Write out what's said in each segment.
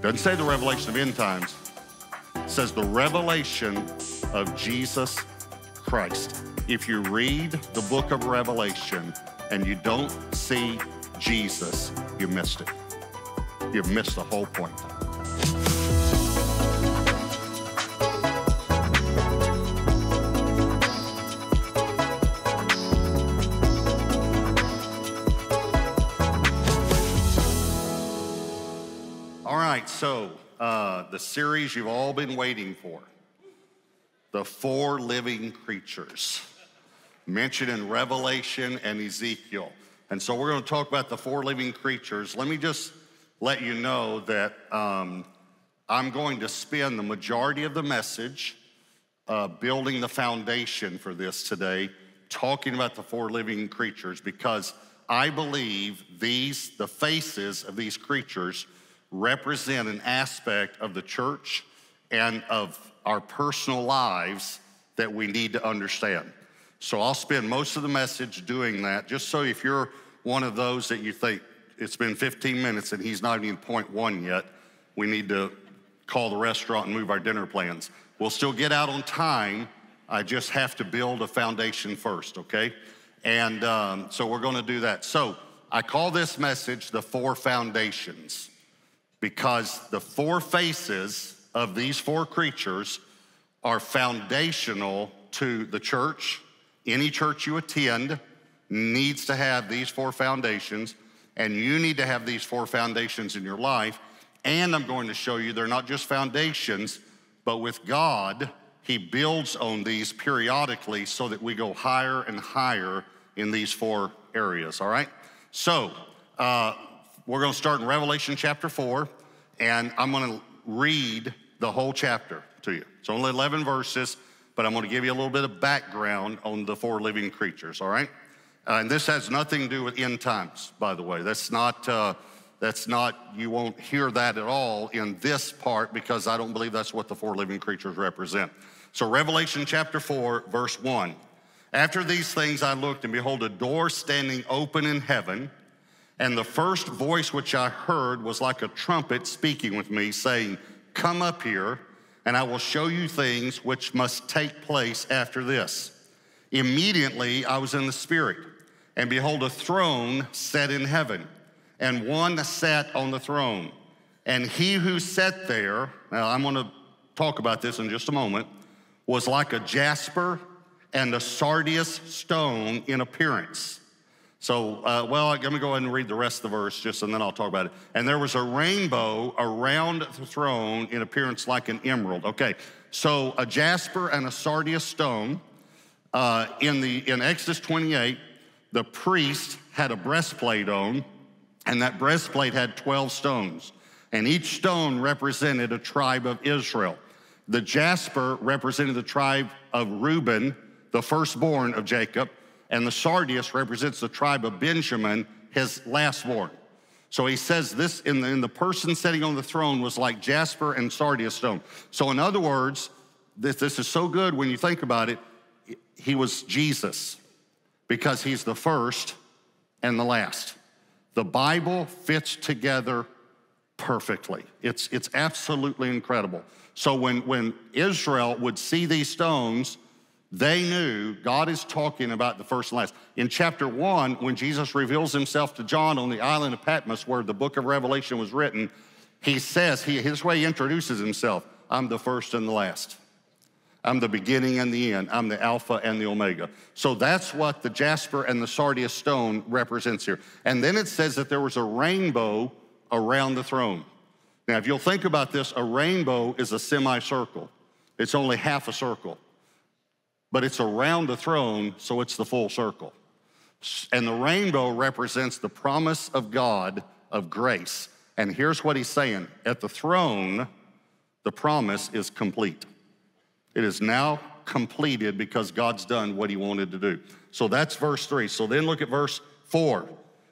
Doesn't say the revelation of end times. It says the revelation of Jesus Christ. If you read the book of Revelation and you don't see Jesus, you missed it. You've missed the whole point. So uh, the series you've all been waiting for the four living creatures mentioned in Revelation and Ezekiel. And so we're going to talk about the four living creatures. Let me just let you know that um, I'm going to spend the majority of the message uh, building the foundation for this today, talking about the four living creatures, because I believe these, the faces of these creatures, represent an aspect of the church and of our personal lives that we need to understand. So I'll spend most of the message doing that, just so if you're one of those that you think it's been 15 minutes and he's not even point one yet, we need to call the restaurant and move our dinner plans. We'll still get out on time. I just have to build a foundation first, okay? And um, so we're gonna do that. So I call this message the four foundations because the four faces of these four creatures are foundational to the church. Any church you attend needs to have these four foundations, and you need to have these four foundations in your life. And I'm going to show you they're not just foundations, but with God, He builds on these periodically so that we go higher and higher in these four areas, all right? So, uh, we're going to start in Revelation chapter 4, and I'm going to read the whole chapter to you. It's only 11 verses, but I'm going to give you a little bit of background on the four living creatures, all right? Uh, and this has nothing to do with end times, by the way. That's not, uh, that's not, you won't hear that at all in this part because I don't believe that's what the four living creatures represent. So, Revelation chapter 4, verse 1. After these things I looked, and behold, a door standing open in heaven. And the first voice which I heard was like a trumpet speaking with me, saying, Come up here, and I will show you things which must take place after this. Immediately I was in the Spirit, and behold, a throne set in heaven, and one sat on the throne. And he who sat there, now I'm gonna talk about this in just a moment, was like a jasper and a sardius stone in appearance so, uh, well, let me go ahead and read the rest of the verse just and then I'll talk about it. And there was a rainbow around the throne in appearance like an emerald. Okay, so a jasper and a sardius stone. Uh, in, the, in Exodus 28, the priest had a breastplate on, and that breastplate had 12 stones. And each stone represented a tribe of Israel. The jasper represented the tribe of Reuben, the firstborn of Jacob and the sardius represents the tribe of Benjamin, his lastborn. So he says this in the, in the person sitting on the throne was like jasper and sardius stone. So, in other words, this, this is so good when you think about it. He was Jesus because he's the first and the last. The Bible fits together perfectly. It's, it's absolutely incredible. So when, when Israel would see these stones, they knew God is talking about the first and last. In chapter one, when Jesus reveals himself to John on the island of Patmos, where the book of Revelation was written, he says, he, his way he introduces himself I'm the first and the last. I'm the beginning and the end. I'm the Alpha and the Omega. So that's what the jasper and the sardius stone represents here. And then it says that there was a rainbow around the throne. Now, if you'll think about this, a rainbow is a semicircle, it's only half a circle but it's around the throne, so it's the full circle. And the rainbow represents the promise of God of grace. And here's what he's saying at the throne, the promise is complete. It is now completed because God's done what he wanted to do. So that's verse three. So then look at verse four.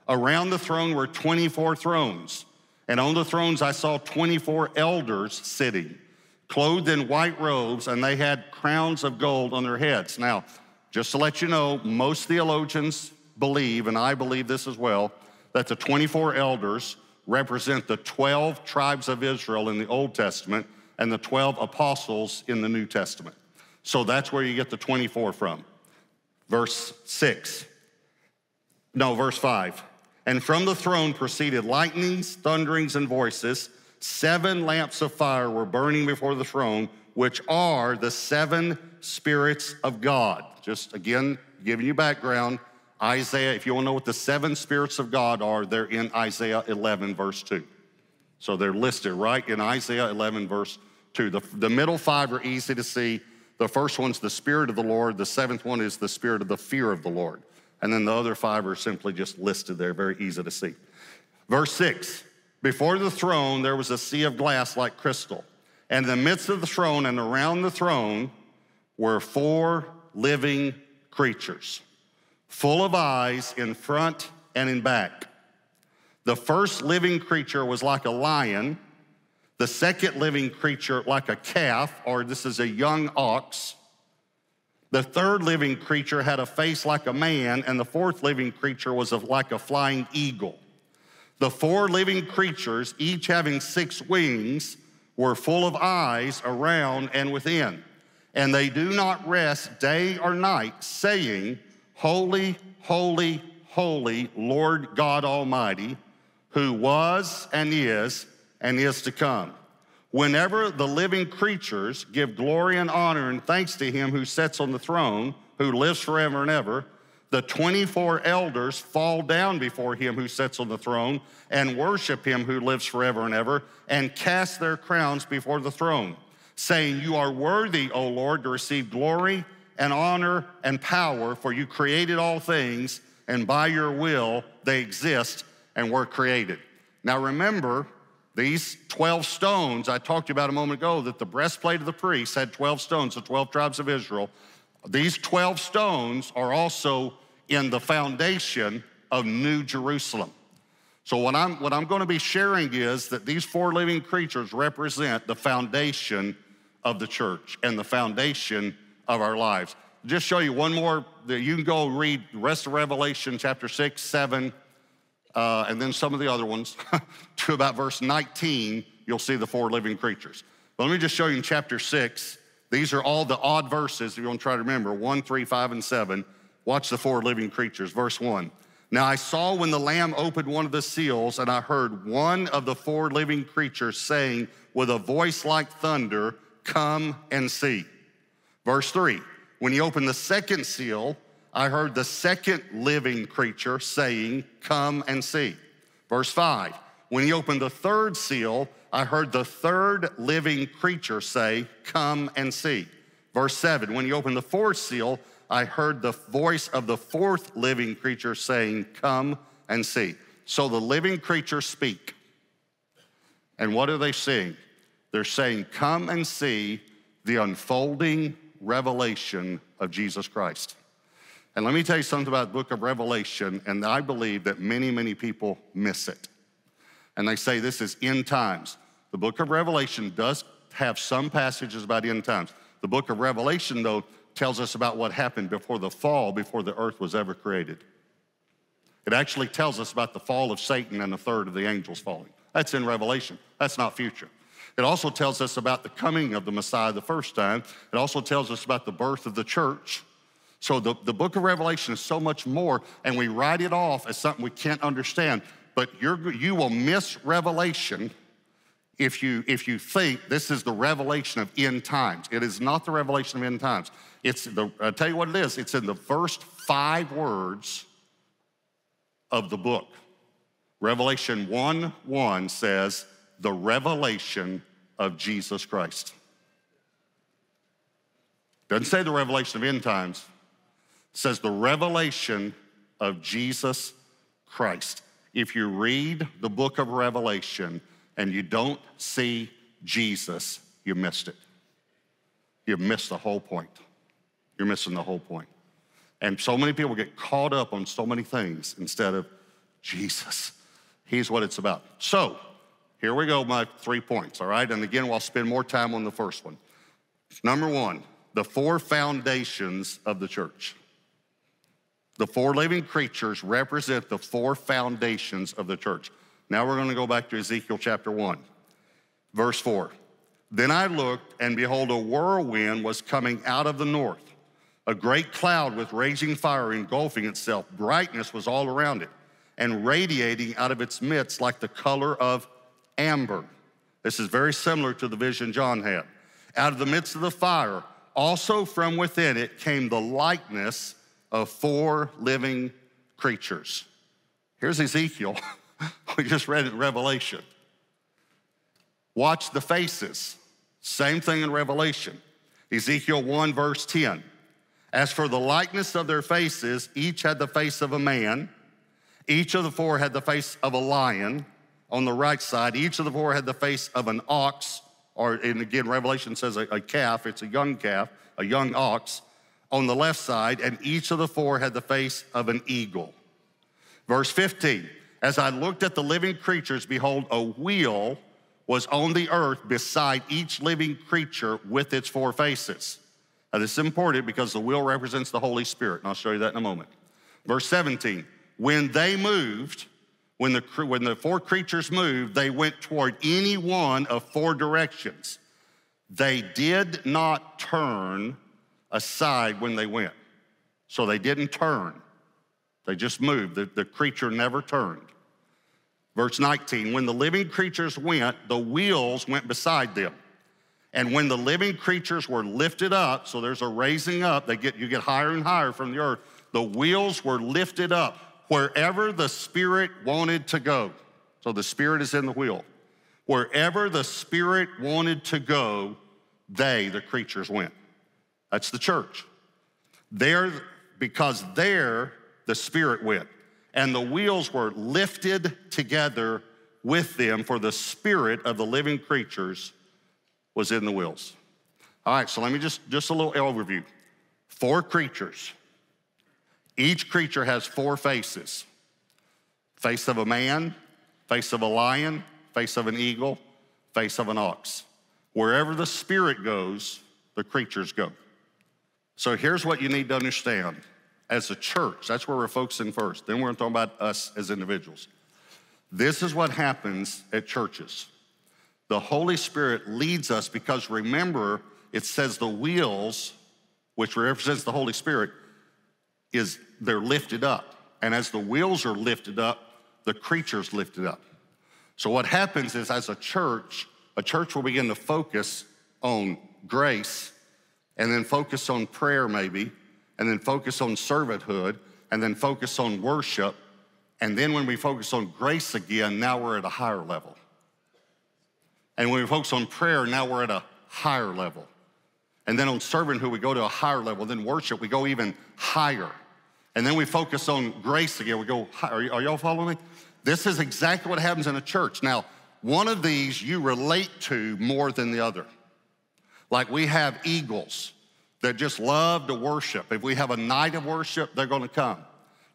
Around the throne were 24 thrones, and on the thrones I saw 24 elders sitting clothed in white robes, and they had crowns of gold on their heads. Now, just to let you know, most theologians believe, and I believe this as well, that the 24 elders represent the 12 tribes of Israel in the Old Testament and the 12 apostles in the New Testament. So that's where you get the 24 from. Verse 6. No, verse 5. And from the throne proceeded lightnings, thunderings, and voices. Seven lamps of fire were burning before the throne, which are the seven spirits of God. Just again, giving you background. Isaiah, if you want to know what the seven spirits of God are, they're in Isaiah 11, verse 2. So they're listed right in Isaiah 11, verse 2. The, the middle five are easy to see. The first one's the Spirit of the Lord, the seventh one is the Spirit of the fear of the Lord. And then the other five are simply just listed there, very easy to see. Verse 6 Before the throne, there was a sea of glass like crystal. And in the midst of the throne and around the throne were four living creatures, full of eyes in front and in back. The first living creature was like a lion, the second living creature like a calf, or this is a young ox. The third living creature had a face like a man, and the fourth living creature was like a flying eagle. The four living creatures, each having six wings, were full of eyes around and within and they do not rest day or night, saying, Holy, holy, holy, Lord God Almighty, who was and is and is to come. Whenever the living creatures give glory and honor and thanks to him who sits on the throne, who lives forever and ever, the 24 elders fall down before him who sits on the throne and worship him who lives forever and ever and cast their crowns before the throne saying, You are worthy, O Lord, to receive glory and honor and power, for you created all things, and by your will they exist and were created. Now remember, these 12 stones I talked about a moment ago, that the breastplate of the priest had 12 stones, the 12 tribes of Israel. These 12 stones are also in the foundation of New Jerusalem. So, what I'm, what I'm going to be sharing is that these four living creatures represent the foundation of the church and the foundation of our lives. Just show you one more, that you can go read the rest of Revelation chapter 6, 7, uh, and then some of the other ones to about verse 19, you'll see the four living creatures. But let me just show you in chapter 6. These are all the odd verses, if you want to try to remember 1, 3, 5, and 7. Watch the four living creatures. Verse 1. Now I saw when the Lamb opened one of the seals, and I heard one of the four living creatures saying with a voice like thunder, Come and see. Verse three, when he opened the second seal, I heard the second living creature saying, Come and see. Verse five, when he opened the third seal, I heard the third living creature say, Come and see. Verse seven, when he opened the fourth seal, I heard the voice of the fourth living creature saying, Come and see. So the living creatures speak. And what are they saying? They're saying, Come and see the unfolding revelation of Jesus Christ. And let me tell you something about the book of Revelation, and I believe that many, many people miss it. And they say this is end times. The book of Revelation does have some passages about end times. The book of Revelation, though, tells us about what happened before the fall, before the earth was ever created. It actually tells us about the fall of Satan and a third of the angels falling. That's in Revelation. That's not future. It also tells us about the coming of the Messiah the first time. It also tells us about the birth of the church. So the, the book of Revelation is so much more, and we write it off as something we can't understand. But you're, you will miss Revelation if you, if you think this is the revelation of end times. It is not the revelation of end times. It's the, I'll tell you what it is. It's in the first five words of the book. Revelation 1 1 says, the revelation of Jesus Christ. Doesn't say the revelation of end times, it says the revelation of Jesus Christ. If you read the book of Revelation and you don't see Jesus, you missed it. You missed the whole point. You're missing the whole point. And so many people get caught up on so many things instead of Jesus. He's what it's about. So, here we go, my three points, all right? And again, we'll spend more time on the first one. Number one, the four foundations of the church. The four living creatures represent the four foundations of the church. Now we're going to go back to Ezekiel chapter 1, verse 4. Then I looked, and behold, a whirlwind was coming out of the north, a great cloud with raging fire engulfing itself. Brightness was all around it, and radiating out of its midst like the color of amber. This is very similar to the vision John had. Out of the midst of the fire, also from within it came the likeness of four living creatures. Here's Ezekiel. we just read it in Revelation. Watch the faces. Same thing in Revelation. Ezekiel 1, verse 10. As for the likeness of their faces, each had the face of a man. Each of the four had the face of a lion on the right side. Each of the four had the face of an ox, or and again, Revelation says a, a calf, it's a young calf, a young ox on the left side, and each of the four had the face of an eagle. Verse 15 As I looked at the living creatures, behold, a wheel was on the earth beside each living creature with its four faces. Now, this is important because the wheel represents the Holy Spirit, and I'll show you that in a moment. Verse 17 When they moved, when the, when the four creatures moved, they went toward any one of four directions. They did not turn aside when they went. So they didn't turn, they just moved. The, the creature never turned. Verse 19 When the living creatures went, the wheels went beside them. And when the living creatures were lifted up, so there's a raising up, they get, you get higher and higher from the earth, the wheels were lifted up wherever the Spirit wanted to go. So the Spirit is in the wheel. Wherever the Spirit wanted to go, they, the creatures, went. That's the church. There, because there the Spirit went, and the wheels were lifted together with them, for the Spirit of the living creatures was in the wheels. All right, so let me just, just a little overview. Four creatures. Each creature has four faces face of a man, face of a lion, face of an eagle, face of an ox. Wherever the Spirit goes, the creatures go. So here's what you need to understand as a church. That's where we're focusing first. Then we're going to talk about us as individuals. This is what happens at churches. The Holy Spirit leads us because remember, it says the wheels, which represents the Holy Spirit, is they're lifted up. And as the wheels are lifted up, the creature's lifted up. So what happens is as a church, a church will begin to focus on grace and then focus on prayer, maybe, and then focus on servanthood, and then focus on worship. And then when we focus on grace again, now we're at a higher level. And when we focus on prayer, now we're at a higher level. And then on servanthood, we go to a higher level. Then worship, we go even higher. And then we focus on grace again. We go, y- are y'all following me? This is exactly what happens in a church. Now, one of these you relate to more than the other. Like we have eagles that just love to worship. If we have a night of worship, they're going to come.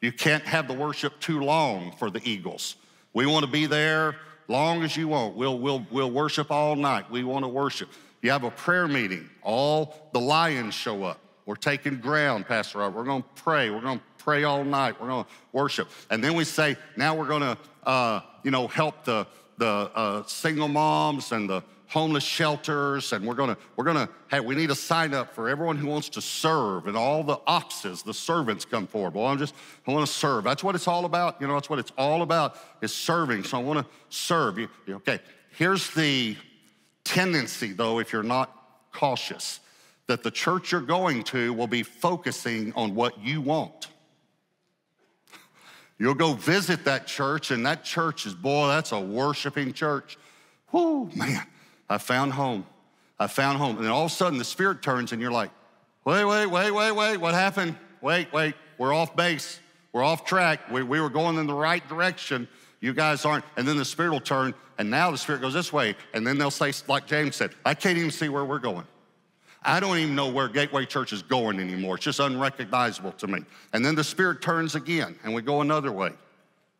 You can't have the worship too long for the eagles. We want to be there long as you want. We'll, we'll, we'll worship all night. We want to worship. You have a prayer meeting, all the lions show up. We're taking ground, Pastor Rob. We're going to pray. We're going to pray all night. We're going to worship. And then we say, now we're going to, uh, you know, help the, the uh, single moms and the homeless shelters, and we're gonna, we're gonna have, we need to sign up for everyone who wants to serve, and all the oxes, the servants come forward. Well, I'm just, I wanna serve. That's what it's all about. You know, that's what it's all about is serving. So I wanna serve. You, okay, here's the tendency, though, if you're not cautious, that the church you're going to will be focusing on what you want. You'll go visit that church, and that church is, boy, that's a worshiping church. Whoo, man, I found home. I found home. And then all of a sudden the spirit turns and you're like, wait, wait, wait, wait, wait, what happened? Wait, wait, we're off base. We're off track. We, we were going in the right direction. You guys aren't. And then the spirit will turn, and now the spirit goes this way. And then they'll say, like James said, I can't even see where we're going. I don't even know where Gateway Church is going anymore. It's just unrecognizable to me. And then the spirit turns again, and we go another way.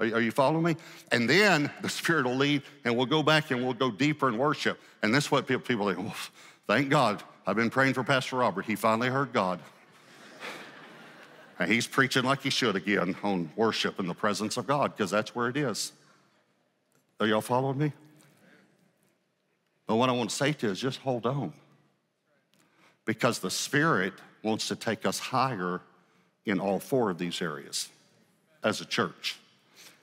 Are, are you following me? And then the Spirit will lead, and we'll go back and we'll go deeper in worship. And this is what people, people think, well, thank God. I've been praying for Pastor Robert. He finally heard God. and he's preaching like he should again on worship in the presence of God, because that's where it is. Are y'all following me? But what I want to say to you is just hold on. Because the Spirit wants to take us higher in all four of these areas as a church.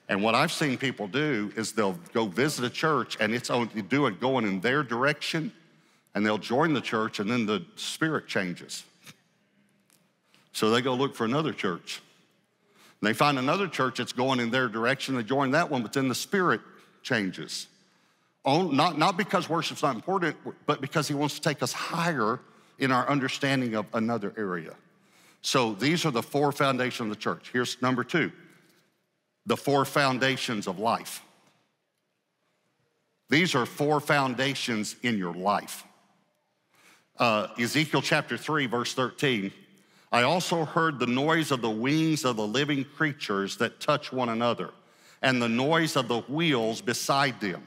And what I've seen people do is they'll go visit a church and it's only do it going in their direction, and they'll join the church and then the spirit changes. So they go look for another church. And they find another church that's going in their direction, they join that one, but then the spirit changes. Not, not because worship's not important, but because he wants to take us higher in our understanding of another area. So these are the four foundations of the church. Here's number two the four foundations of life. These are four foundations in your life. Uh, Ezekiel chapter 3, verse 13. I also heard the noise of the wings of the living creatures that touch one another, and the noise of the wheels beside them,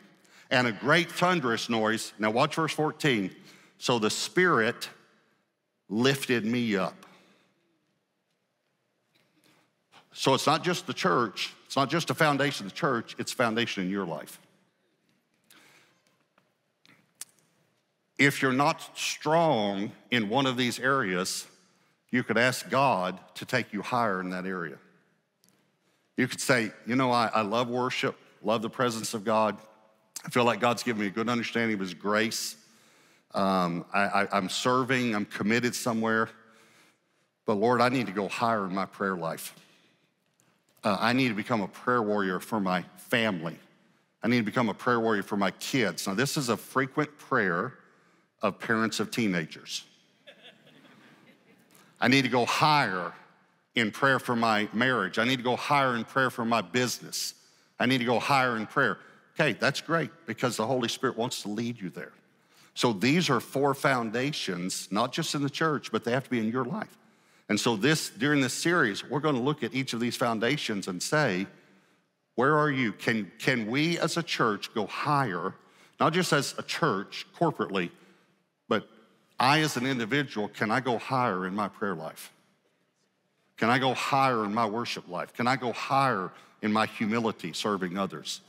and a great thunderous noise. Now, watch verse 14. So the Spirit lifted me up. So it's not just the church, it's not just a foundation of the church, it's a foundation in your life. If you're not strong in one of these areas, you could ask God to take you higher in that area. You could say, you know, I, I love worship, love the presence of God. I feel like God's given me a good understanding of His grace. Um, I, I'm serving, I'm committed somewhere. But Lord, I need to go higher in my prayer life. Uh, I need to become a prayer warrior for my family. I need to become a prayer warrior for my kids. Now, this is a frequent prayer of parents of teenagers. I need to go higher in prayer for my marriage. I need to go higher in prayer for my business. I need to go higher in prayer. Okay, that's great because the Holy Spirit wants to lead you there. So these are four foundations, not just in the church, but they have to be in your life. And so this during this series, we're going to look at each of these foundations and say, where are you? Can, can we as a church go higher, not just as a church corporately, but I as an individual, can I go higher in my prayer life? Can I go higher in my worship life? Can I go higher in my humility serving others?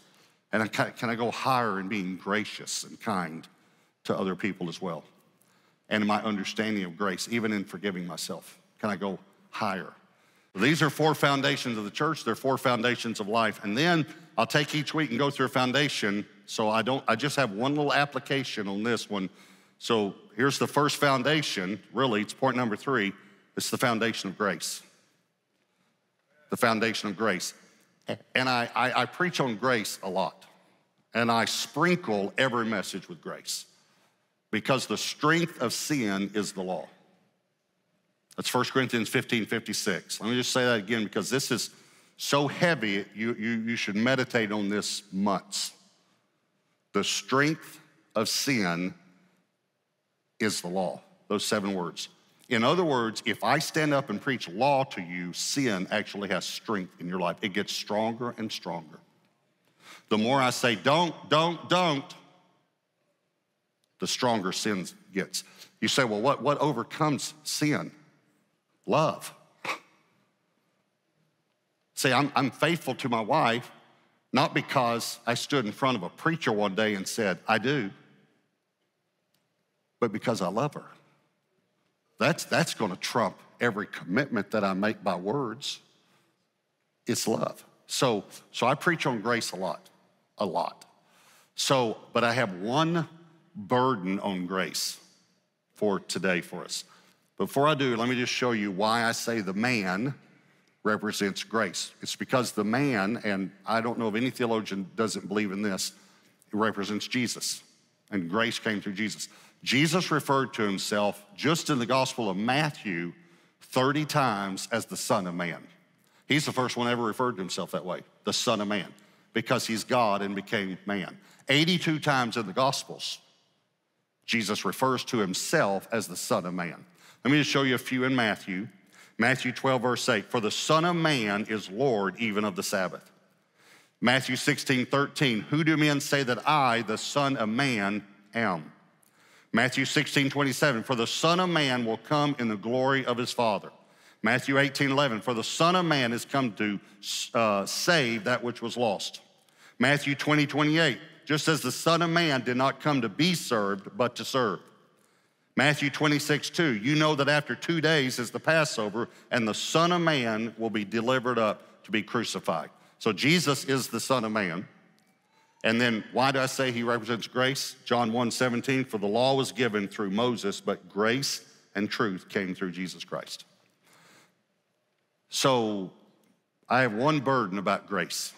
And can I go higher in being gracious and kind to other people as well? And in my understanding of grace, even in forgiving myself. Can I go higher? These are four foundations of the church. They're four foundations of life. And then I'll take each week and go through a foundation. So I don't, I just have one little application on this one. So here's the first foundation. Really, it's point number three. It's the foundation of grace. The foundation of grace. And I, I, I preach on grace a lot. And I sprinkle every message with grace because the strength of sin is the law. That's 1 Corinthians 15 56. Let me just say that again because this is so heavy, you, you, you should meditate on this months. The strength of sin is the law, those seven words. In other words, if I stand up and preach law to you, sin actually has strength in your life. It gets stronger and stronger. The more I say, don't, don't, don't, the stronger sin gets. You say, well, what, what overcomes sin? Love. See, I'm, I'm faithful to my wife not because I stood in front of a preacher one day and said, I do, but because I love her. That's, that's going to trump every commitment that I make by words. It's love. So, so I preach on grace a lot, a lot. So, but I have one burden on grace for today for us. Before I do, let me just show you why I say the man represents grace. It's because the man, and I don't know if any theologian doesn't believe in this, it represents Jesus. And grace came through Jesus. Jesus referred to himself just in the Gospel of Matthew 30 times as the Son of Man. He's the first one ever referred to himself that way, the Son of Man, because he's God and became man. 82 times in the Gospels, Jesus refers to himself as the Son of Man. Let me just show you a few in Matthew. Matthew 12, verse 8 For the Son of Man is Lord even of the Sabbath. Matthew 16, 13 Who do men say that I, the Son of Man, am? Matthew 16, 27 For the Son of Man will come in the glory of his Father. Matthew 18, 11 For the Son of Man is come to uh, save that which was lost. Matthew 20, 28, just as the Son of Man did not come to be served, but to serve. Matthew 26, 2, you know that after two days is the Passover, and the Son of Man will be delivered up to be crucified. So Jesus is the Son of Man. And then why do I say he represents grace? John 1 17, for the law was given through Moses, but grace and truth came through Jesus Christ. So I have one burden about grace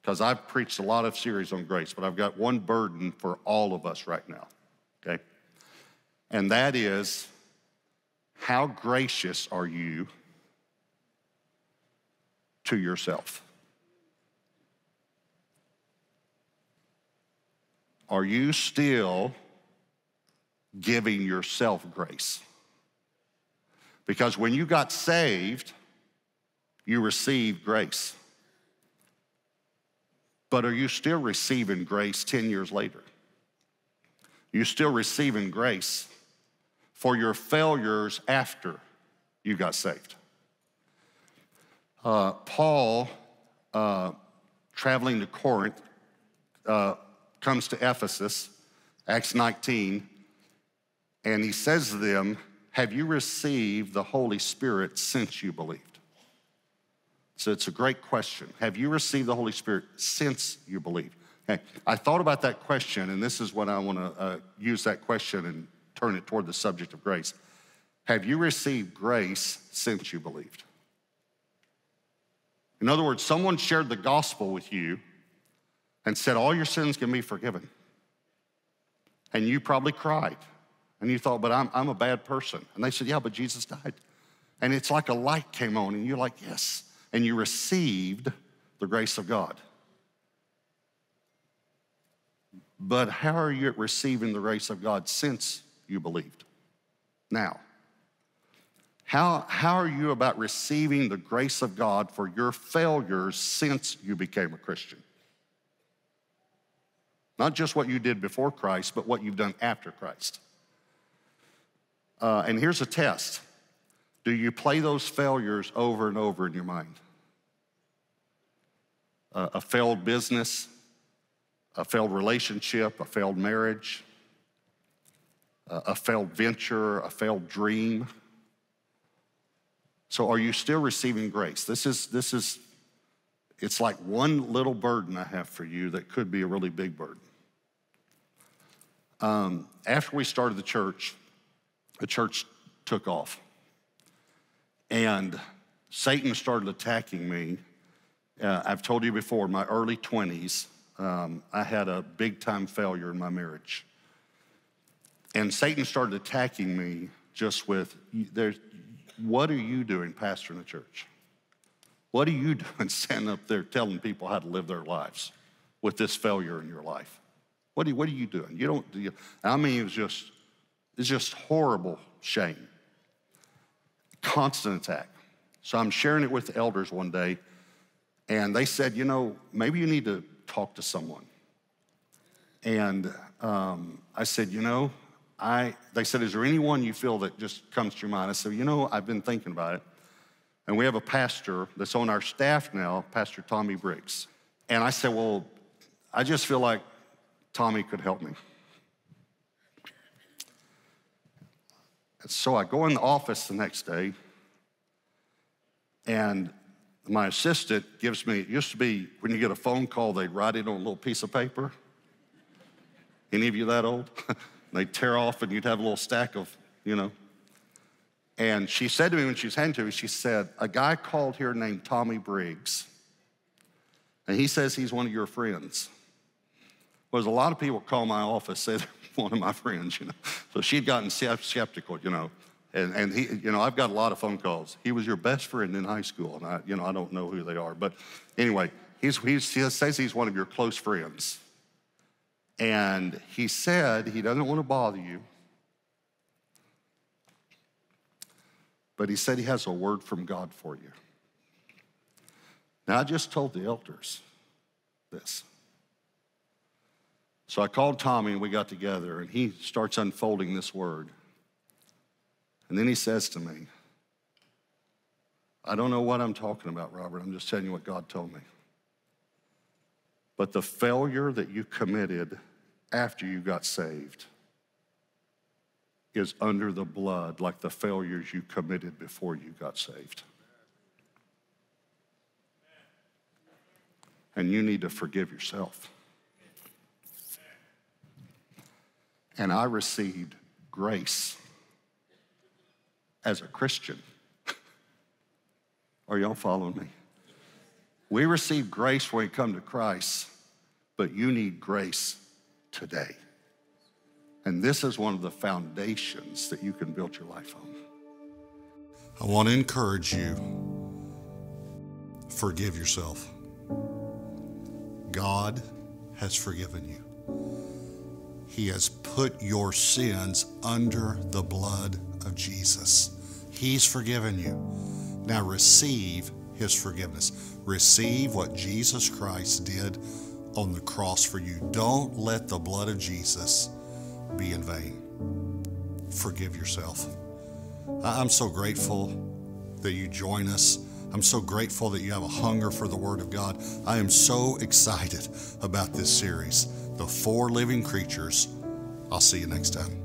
because I've preached a lot of series on grace, but I've got one burden for all of us right now, okay? And that is how gracious are you to yourself? Are you still giving yourself grace? Because when you got saved, you received grace. But are you still receiving grace 10 years later? You're still receiving grace for your failures after you got saved. Uh, Paul, uh, traveling to Corinth, uh, comes to Ephesus, Acts 19, and he says to them, Have you received the Holy Spirit since you believed? So it's a great question. Have you received the Holy Spirit since you believed? Okay. I thought about that question, and this is what I want to uh, use that question and turn it toward the subject of grace. Have you received grace since you believed? In other words, someone shared the gospel with you and said, All your sins can be forgiven. And you probably cried. And you thought, But I'm, I'm a bad person. And they said, Yeah, but Jesus died. And it's like a light came on, and you're like, Yes. And you received the grace of God. But how are you receiving the grace of God since you believed? Now, how, how are you about receiving the grace of God for your failures since you became a Christian? Not just what you did before Christ, but what you've done after Christ. Uh, and here's a test Do you play those failures over and over in your mind? Uh, a failed business, a failed relationship, a failed marriage, a failed venture, a failed dream. So, are you still receiving grace? This is, this is it's like one little burden I have for you that could be a really big burden. Um, after we started the church, the church took off. And Satan started attacking me. Uh, I've told you before, in my early 20s, um, I had a big time failure in my marriage. And Satan started attacking me just with, there's, what are you doing pastoring a church? What are you doing standing up there telling people how to live their lives with this failure in your life? What are, you, what are you doing? You don't, you, I mean, it was just, it's just horrible shame. Constant attack. So I'm sharing it with the elders one day, and they said, you know, maybe you need to talk to someone. And um, I said, you know, I, they said, is there anyone you feel that just comes to your mind? I said, you know, I've been thinking about it. And we have a pastor that's on our staff now, Pastor Tommy Briggs. And I said, Well, I just feel like Tommy could help me. And so I go in the office the next day, and my assistant gives me, it used to be when you get a phone call, they'd write it on a little piece of paper. Any of you that old? they'd tear off, and you'd have a little stack of, you know, and she said to me when she was handing to me, she said, A guy called here named Tommy Briggs, and he says he's one of your friends. Well, a lot of people call my office, say they're one of my friends, you know. So she'd gotten skeptical, you know. And, and he, you know, I've got a lot of phone calls. He was your best friend in high school, and I, you know, I don't know who they are. But anyway, he's, he's, he says he's one of your close friends. And he said he doesn't want to bother you. but he said he has a word from God for you. Now, I just told the elders this. So I called Tommy and we got together, and he starts unfolding this word. And then he says to me, I don't know what I'm talking about, Robert. I'm just telling you what God told me. But the failure that you committed after you got saved is under the blood, like the failures you committed before you got saved. And you need to forgive yourself. And I received grace as a Christian. Are y'all following me? We receive grace when we come to Christ, but you need grace today. And this is one of the foundations that you can build your life on. I want to encourage you forgive yourself. God has forgiven you. He has put your sins under the blood of Jesus. He's forgiven you. Now receive his forgiveness. Receive what Jesus Christ did on the cross for you. Don't let the blood of Jesus be in vain. Forgive yourself. I'm so grateful that you join us. I'm so grateful that you have a hunger for the Word of God. I am so excited about this series, The Four Living Creatures. I'll see you next time.